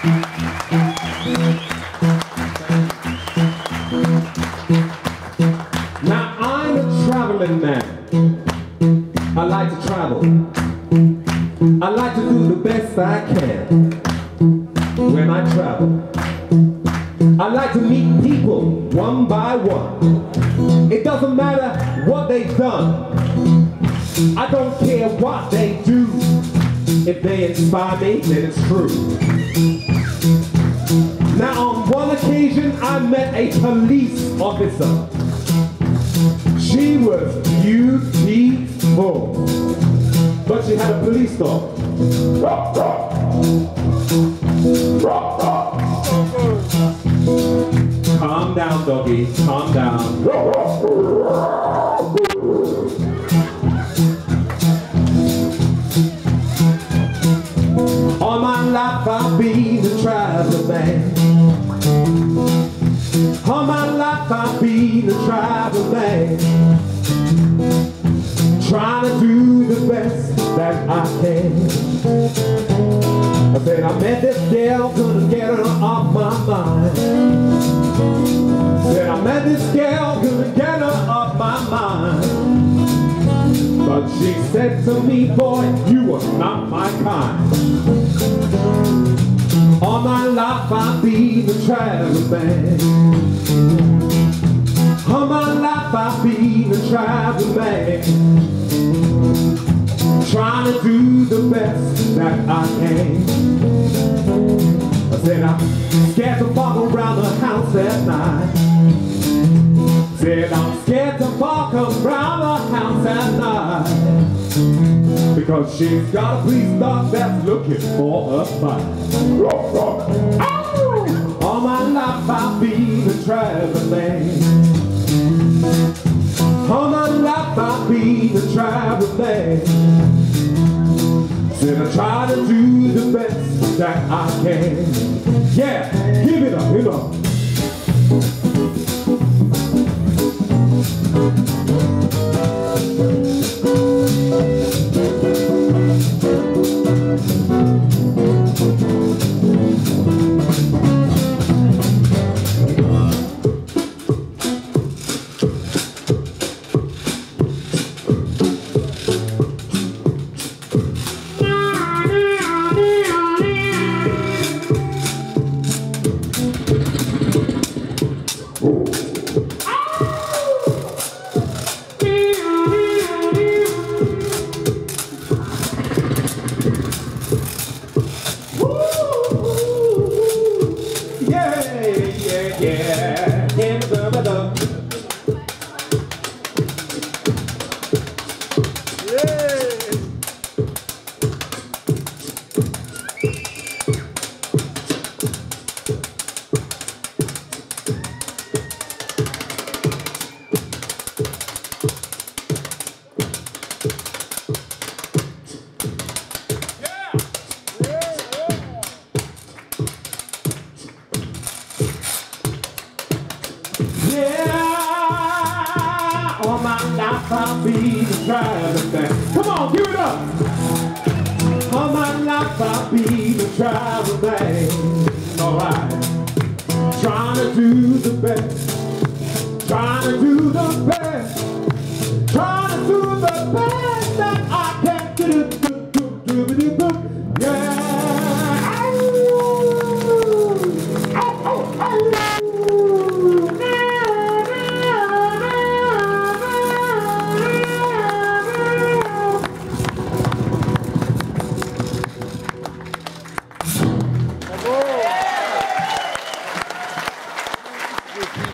Now I'm a traveling man. I like to travel. I like to do the best I can when I travel. I like to meet people one by one. It doesn't matter what they've done. I don't care what they do. If they inspire me, then it's true. Now on one occasion I met a police officer. She was beautiful, but she had a police dog. Calm down, doggy, calm down. All my life I've been I've been a traveling man. Trying to do the best that I can. I said I met this girl, gonna get her off my mind. Said I met this girl, gonna get her off my mind. But she said to me, boy, you are not my kind. All my life I've been a traveling man. Traveling man. Trying to do the best that I can. I said I'm scared to walk around the house at night. Said I'm scared to walk around the house at night. Because she's got a police dog that's looking for a fight. All my life I've been a traveling Been a traveling man. Said I try to do the best that I can. Yeah, give it up, give it up. be the driving thing. Come on, give it up. All my life I'll be the driving thing. Alright. Trying to do the best. Trying to do the best. Trying to do the best that I can do.